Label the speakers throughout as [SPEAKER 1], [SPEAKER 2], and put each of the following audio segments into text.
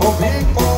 [SPEAKER 1] Ouvi por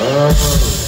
[SPEAKER 1] Música